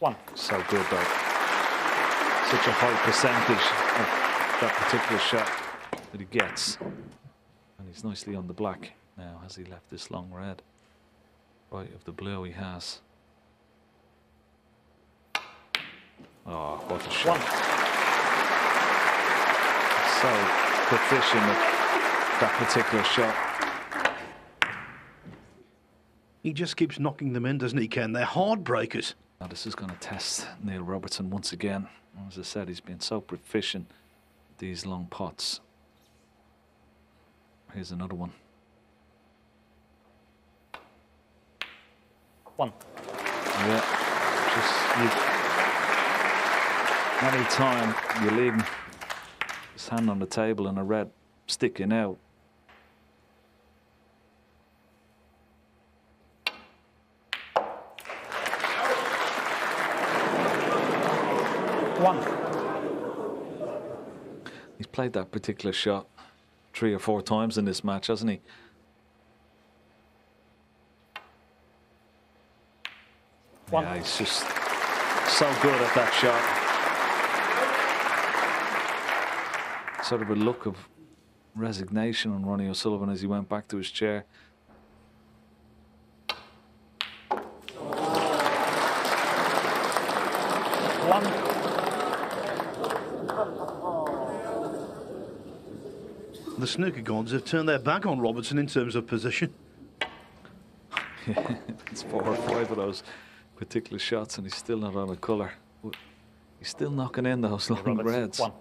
One. So good though. Such a high percentage of that particular shot that he gets. And he's nicely on the black now. Has he left this long red? Right of the blue he has. Oh, what a shot. One. So proficient at that particular shot. He just keeps knocking them in, doesn't he, Ken? They're hard breakers. Now this is going to test Neil Robertson once again. As I said, he's been so proficient these long pots. Here's another one. One. Yeah, just you, any time you leave his hand on the table and a red sticking out. One. He's played that particular shot three or four times in this match, hasn't he? One. Yeah, he's just so good at that shot. Sort of a look of resignation on Ronnie O'Sullivan as he went back to his chair. One. The snooker gods have turned their back on Robertson in terms of position. it's four or five of those particular shots, and he's still not on a colour. He's still knocking in those long Robertson. reds. One.